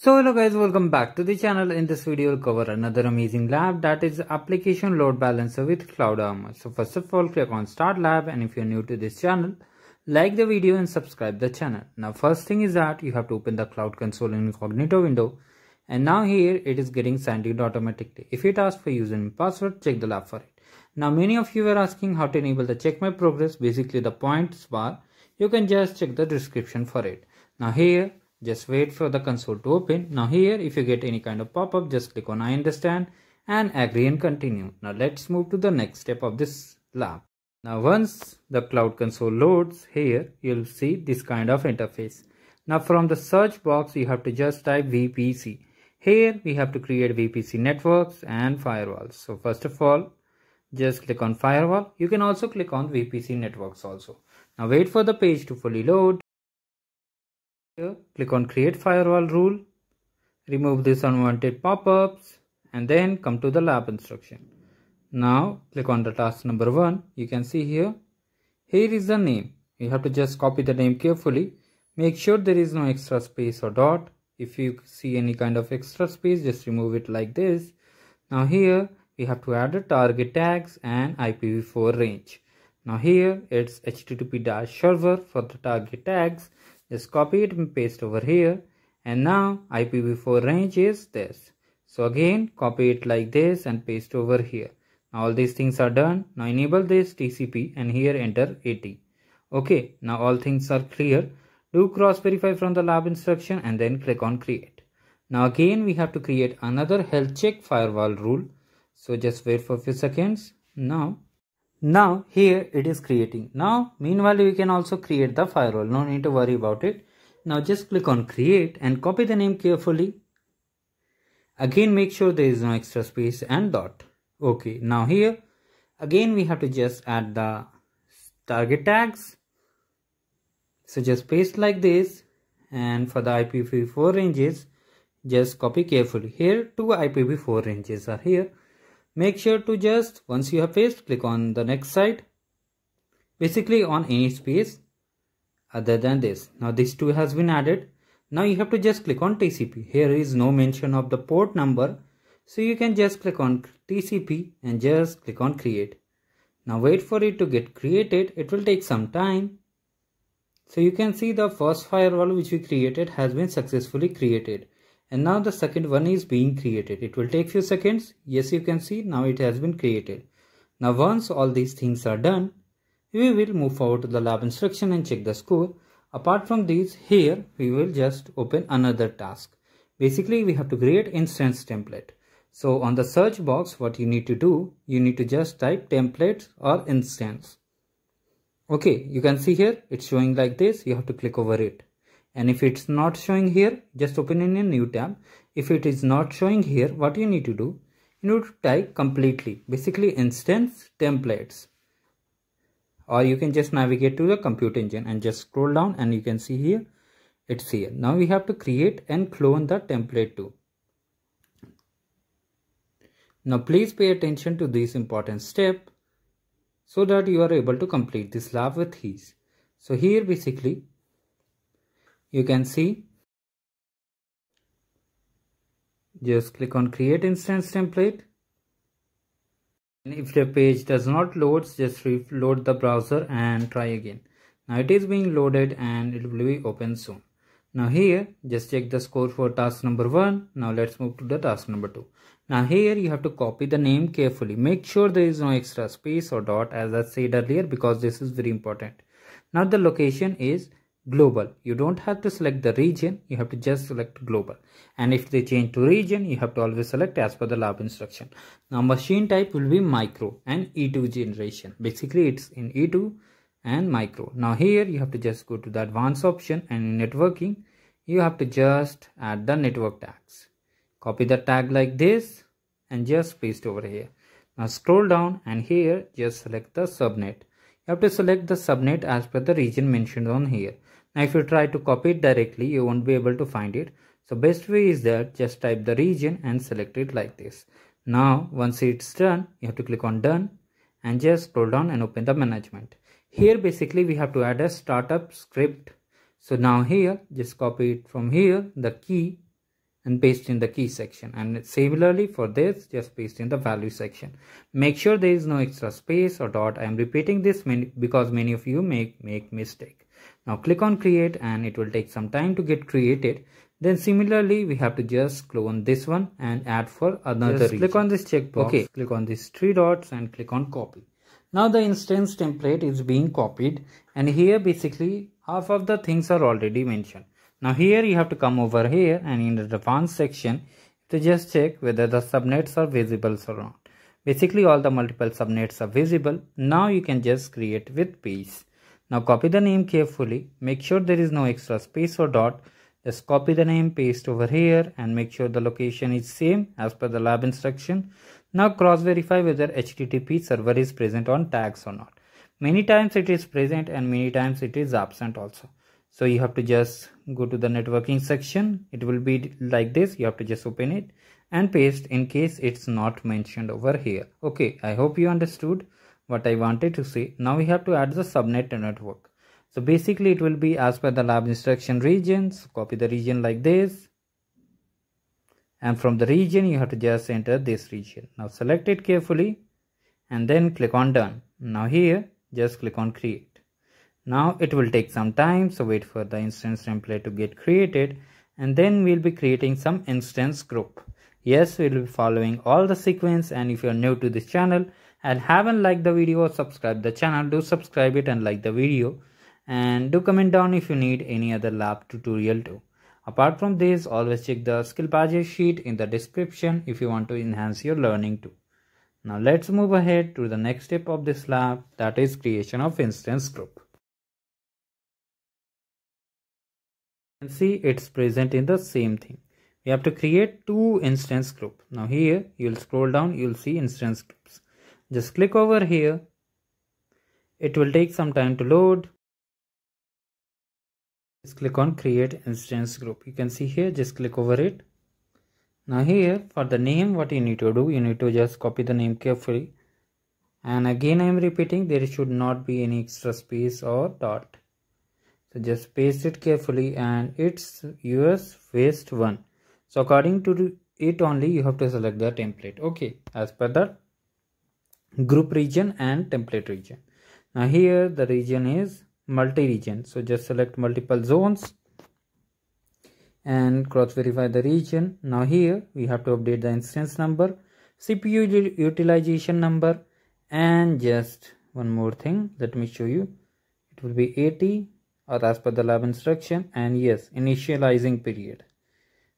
So hello guys welcome back to the channel. In this video we'll cover another amazing lab that is application load balancer with cloud armor. So first of all click on start lab and if you're new to this channel like the video and subscribe the channel. Now first thing is that you have to open the cloud console in incognito window. And now here it is getting signed in automatically. If it asks for username and password check the lab for it. Now many of you were asking how to enable the check my progress. Basically the points bar you can just check the description for it. Now here just wait for the console to open. Now here, if you get any kind of pop-up, just click on I understand and agree and continue. Now let's move to the next step of this lab. Now once the cloud console loads here, you'll see this kind of interface. Now from the search box, you have to just type VPC. Here we have to create VPC networks and firewalls. So first of all, just click on firewall. You can also click on VPC networks also. Now wait for the page to fully load. Here, click on create firewall rule, remove these unwanted pop-ups and then come to the lab instruction. Now click on the task number one. You can see here, here is the name. You have to just copy the name carefully. Make sure there is no extra space or dot. If you see any kind of extra space, just remove it like this. Now here we have to add the target tags and IPv4 range. Now here it's HTTP server for the target tags just copy it and paste over here. And now IPv4 range is this. So again copy it like this and paste over here. Now all these things are done. Now enable this TCP and here enter 80 okay now all things are clear. Do cross verify from the lab instruction and then click on create. Now again we have to create another health check firewall rule. So just wait for a few seconds. Now now here it is creating. Now meanwhile we can also create the firewall. No need to worry about it. Now just click on create and copy the name carefully. Again make sure there is no extra space and dot. Okay now here again we have to just add the target tags. So just paste like this and for the IPv4 ranges just copy carefully. Here two IPv4 ranges are here make sure to just once you have pasted click on the next side. Basically on any space other than this. Now this two has been added. Now you have to just click on TCP here is no mention of the port number. So you can just click on TCP and just click on create. Now wait for it to get created. It will take some time. So you can see the first firewall which we created has been successfully created and now the second one is being created. It will take few seconds. Yes you can see now it has been created. Now once all these things are done we will move forward to the lab instruction and check the score. Apart from these here we will just open another task. Basically we have to create instance template. So on the search box what you need to do you need to just type templates or instance. Okay you can see here it's showing like this. You have to click over it and if it's not showing here just open in a new tab. If it is not showing here what you need to do? You need to type completely basically instance templates. Or you can just navigate to the compute engine and just scroll down and you can see here it's here. Now we have to create and clone the template too. Now please pay attention to this important step so that you are able to complete this lab with ease. So here basically you can see. Just click on create instance template. And if the page does not load just reload the browser and try again. Now it is being loaded and it will be open soon. Now here just check the score for task number one. Now let's move to the task number two. Now here you have to copy the name carefully. Make sure there is no extra space or dot as i said earlier because this is very important. Now the location is global. You don't have to select the region you have to just select global. And if they change to region you have to always select as per the lab instruction. Now machine type will be micro and e2 generation. Basically it's in e2 and micro. Now here you have to just go to the advanced option and in networking you have to just add the network tags. Copy the tag like this and just paste over here. Now scroll down and here just select the subnet. You have to select the subnet as per the region mentioned on here now if you try to copy it directly, you won't be able to find it. So best way is that just type the region and select it like this. Now once it's done, you have to click on done and just scroll down and open the management. Here basically we have to add a startup script. So now here just copy it from here, the key and paste in the key section and similarly for this just paste in the value section make sure there is no extra space or dot i am repeating this because many of you make make mistake now click on create and it will take some time to get created then similarly we have to just clone this one and add for another just click on this checkbox okay click on these three dots and click on copy now the instance template is being copied and here basically half of the things are already mentioned now here you have to come over here and in the advanced section to just check whether the subnets are visible or not. Basically all the multiple subnets are visible. Now you can just create with paste. Now copy the name carefully. Make sure there is no extra space or dot. Just copy the name, paste over here and make sure the location is same as per the lab instruction. Now cross verify whether HTTP server is present on tags or not. Many times it is present and many times it is absent also so you have to just go to the networking section it will be like this you have to just open it and paste in case it's not mentioned over here okay i hope you understood what i wanted to say. Now we have to add the subnet network. So basically it will be as per the lab instruction regions. Copy the region like this. And from the region you have to just enter this region. Now select it carefully and then click on done. Now here just click on create. Now it will take some time, so wait for the instance template to get created. And then we'll be creating some instance group. Yes, we'll be following all the sequence. And if you're new to this channel and haven't liked the video or subscribed the channel, do subscribe it and like the video and do comment down if you need any other lab tutorial too. Apart from this, always check the skill pages sheet in the description if you want to enhance your learning too. Now let's move ahead to the next step of this lab that is creation of instance group. and see it's present in the same thing we have to create two instance group now here you'll scroll down you'll see instance groups just click over here. It will take some time to load. Just click on create instance group. You can see here just click over it. Now here for the name what you need to do you need to just copy the name carefully. And again i am repeating there should not be any extra space or dot. So just paste it carefully and it's us west 1 so according to it only you have to select the template. Okay as per the group region and template region. Now here the region is multi-region. So just select multiple zones and cross verify the region. Now here we have to update the instance number cpu utilization number and just one more thing. Let me show you. It will be 80 or as per the lab instruction and yes initializing period.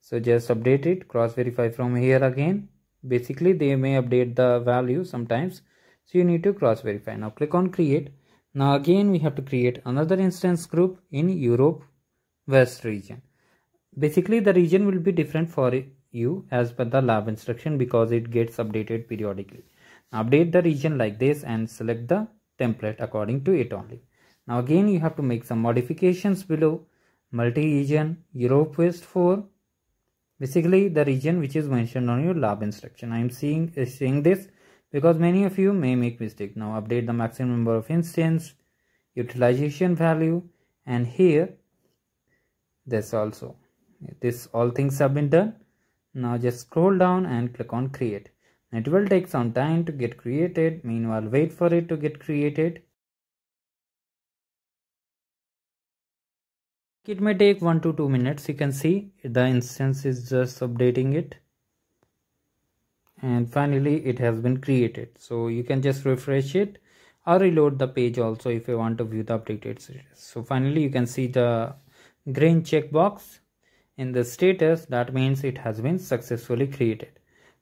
So just update it cross verify from here again basically they may update the value sometimes. So you need to cross verify. Now click on create. Now again we have to create another instance group in Europe West region. Basically the region will be different for you as per the lab instruction because it gets updated periodically. Update the region like this and select the template according to it only. Now again you have to make some modifications below. Multi-region, Europe West 4. Basically the region which is mentioned on your lab instruction. I am seeing, uh, this because many of you may make mistake. Now update the maximum number of instance, utilization value and here this also. This all things have been done. Now just scroll down and click on create. It will take some time to get created. Meanwhile, wait for it to get created. It may take one to two minutes. You can see the instance is just updating it. And finally it has been created. So you can just refresh it or reload the page also if you want to view the updated status. So finally you can see the green checkbox. In the status that means it has been successfully created.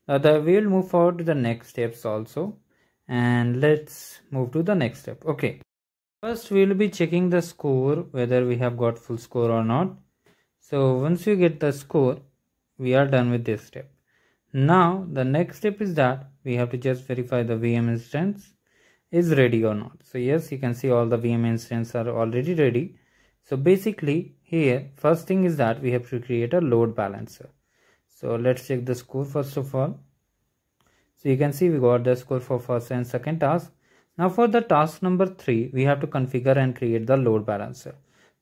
Now we will move forward to the next steps also. And let's move to the next step. Okay First we will be checking the score whether we have got full score or not. So once you get the score we are done with this step. Now the next step is that we have to just verify the VM instance is ready or not. So yes you can see all the VM instances are already ready. So basically here first thing is that we have to create a load balancer. So let's check the score first of all. So you can see we got the score for first and second task now for the task number 3, we have to configure and create the load balancer.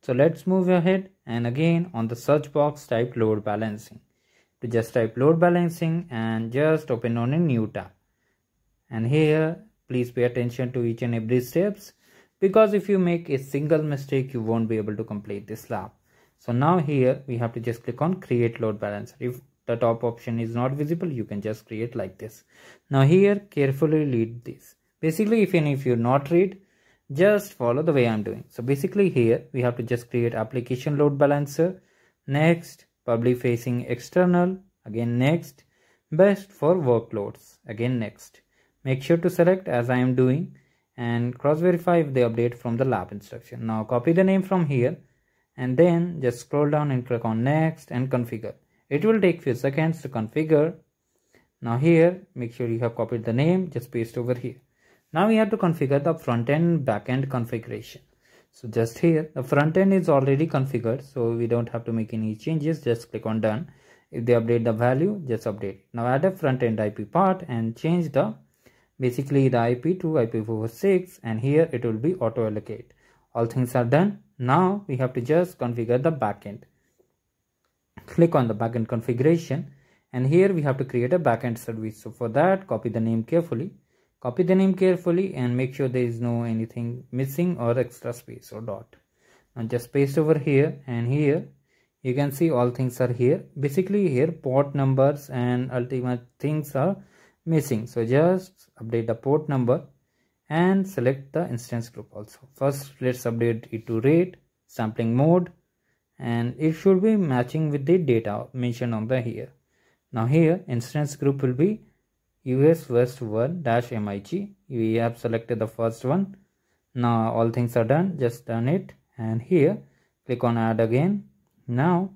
So let's move ahead and again on the search box type load balancing. To just type load balancing and just open on a new tab. And here please pay attention to each and every steps because if you make a single mistake you won't be able to complete this lab. So now here we have to just click on create load balancer. If the top option is not visible you can just create like this. Now here carefully read this basically even if you not read just follow the way i'm doing. So basically here we have to just create application load balancer. Next public facing external. Again next. Best for workloads. Again next. Make sure to select as i am doing and cross verify if they update from the lab instruction. Now copy the name from here and then just scroll down and click on next and configure. It will take few seconds to configure. Now here make sure you have copied the name. Just paste over here now we have to configure the front end back end configuration. So just here the front end is already configured so we don't have to make any changes just click on done. If they update the value just update. Now add a front end ip part and change the basically the ip to ipv6 and here it will be auto allocate all things are done. Now we have to just configure the backend click on the backend configuration and here we have to create a backend service. So for that copy the name carefully copy the name carefully and make sure there is no anything missing or extra space or dot. Now just paste over here and here. You can see all things are here. Basically here port numbers and ultimate things are missing. So just update the port number and select the instance group also. First let's update it to rate sampling mode and it should be matching with the data mentioned on the here. Now here instance group will be us west 1 dash mig we have selected the first one. Now all things are done. Just done it. And here click on add again. Now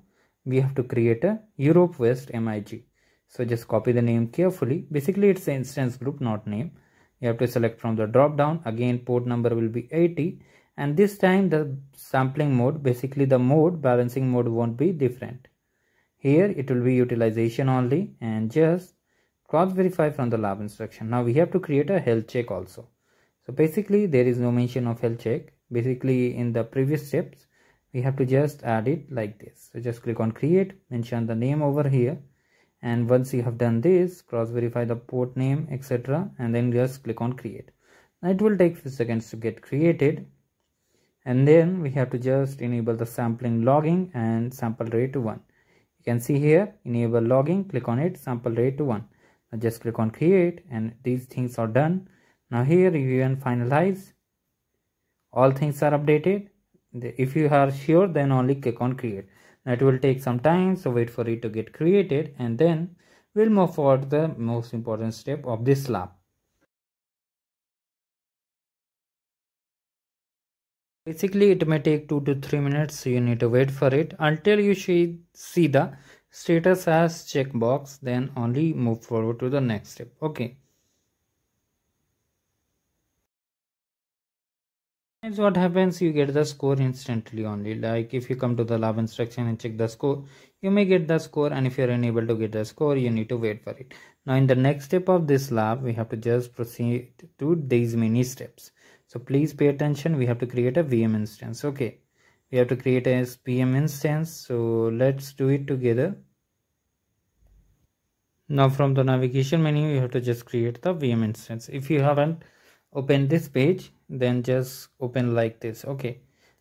we have to create a europe west mig so just copy the name carefully. Basically it's the instance group not name. You have to select from the drop down. Again port number will be 80 and this time the sampling mode basically the mode balancing mode won't be different. Here it will be utilization only. And just cross verify from the lab instruction. Now we have to create a health check also. So basically there is no mention of health check. Basically in the previous steps we have to just add it like this. So just click on create mention the name over here. And once you have done this cross verify the port name etc and then just click on create. Now it will take few seconds to get created. And then we have to just enable the sampling logging and sample rate to 1 you can see here enable logging click on it sample rate to 1 now just click on create and these things are done. Now here you can finalize. All things are updated. If you are sure then only click on create. It will take some time so wait for it to get created and then we'll move forward the most important step of this lab. Basically it may take two to three minutes. So you need to wait for it until you see the status as checkbox then only move forward to the next step. Okay. Is what happens you get the score instantly only. Like if you come to the lab instruction and check the score you may get the score and if you're unable to get the score you need to wait for it. Now in the next step of this lab we have to just proceed to these many steps. So please pay attention. We have to create a vm instance. Okay. We have to create a vm instance. So let's do it together now from the navigation menu you have to just create the vm instance. If you haven't opened this page then just open like this okay?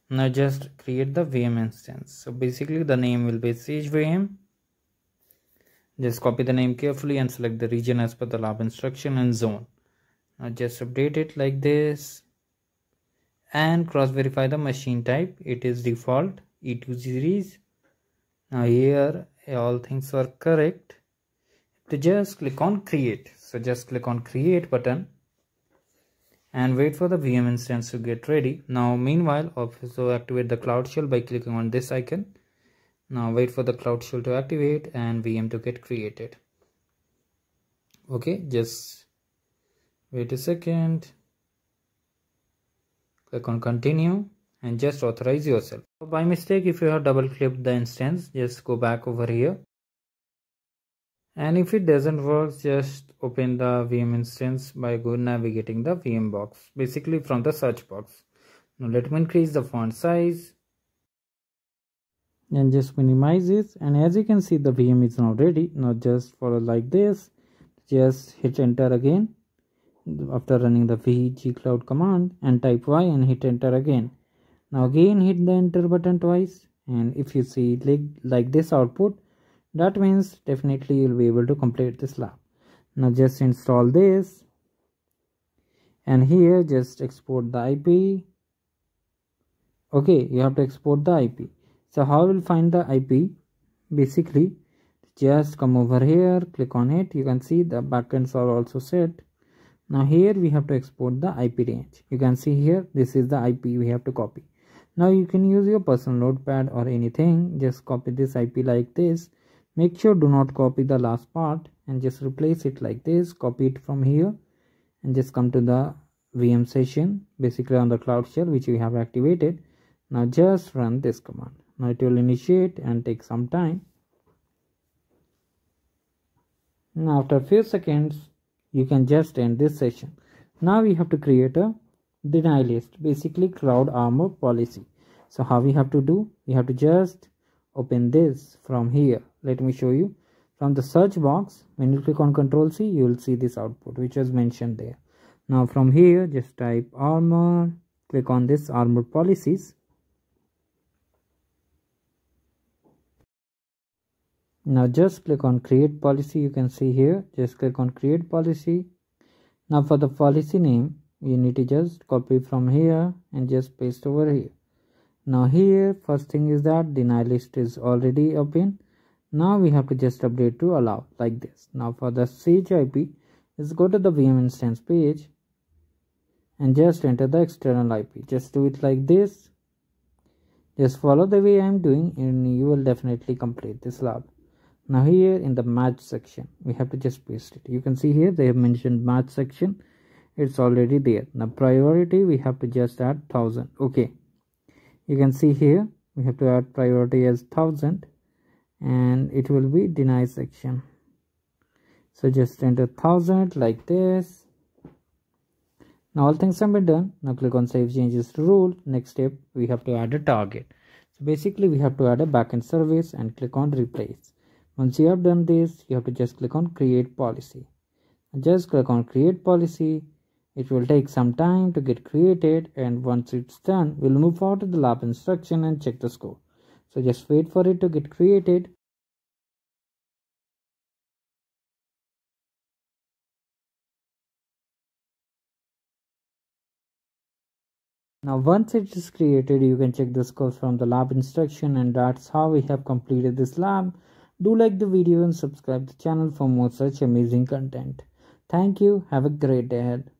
Now just create the vm instance. So basically the name will be vm. Just copy the name carefully and select the region as per the lab instruction and zone. Now just update it like this and cross verify the machine type. It is default e2 series. Now here all things are correct to just click on create so just click on create button and wait for the VM instance to get ready. Now meanwhile also activate the Cloud Shell by clicking on this icon. Now wait for the Cloud Shell to activate and VM to get created. Okay, just wait a second. Click on continue and just authorize yourself. By mistake if you have double clicked the instance just go back over here and if it doesn't work just open the vm instance by go navigating the vm box basically from the search box. Now let me increase the font size and just minimize it. And as you can see the VM is now ready. Now just follow like this. Just hit enter again after running the gcloud command and type y and hit enter again. Now again hit the enter button twice. And if you see like, like this output that means definitely you'll be able to complete this lab. Now just install this. And here just export the IP okay you have to export the IP so how we'll find the IP basically just come over here click on it. You can see the backends are also set. Now here we have to export the IP range. You can see here this is the IP we have to copy. Now you can use your personal notepad or anything. Just copy this IP like this make sure do not copy the last part and just replace it like this. Copy it from here and just come to the VM session basically on the cloud shell which we have activated. Now just run this command. Now it will initiate and take some time. Now after a few seconds you can just end this session. Now we have to create a deny list basically cloud armor policy. So how we have to do? We have to just open this from here. Let me show you. From the search box when you click on control c you will see this output which was mentioned there. Now from here just type armor click on this armor policies. Now just click on create policy you can see here. Just click on create policy. Now for the policy name you need to just copy from here and just paste over here now here first thing is that deny list is already open now we have to just update to allow like this. Now for the sage ip let's go to the vm instance page and just enter the external ip just do it like this. Just follow the way i'm doing and you will definitely complete this lab now here in the match section we have to just paste it. You can see here they have mentioned match section. It's already there. Now priority we have to just add thousand. Okay you can see here we have to add priority as thousand and it will be deny section. So just enter thousand like this. Now all things have been done. Now click on save changes to rule. Next step we have to add a target. So basically we have to add a backend service and click on replace. Once you have done this you have to just click on create policy. Just click on create policy it will take some time to get created and once it's done we'll move forward to the lab instruction and check the score so just wait for it to get created Now once it is created, you can check the scores from the lab instruction and that's how we have completed this lab. Do like the video and subscribe the channel for more such amazing content. Thank you. Have a great day ahead.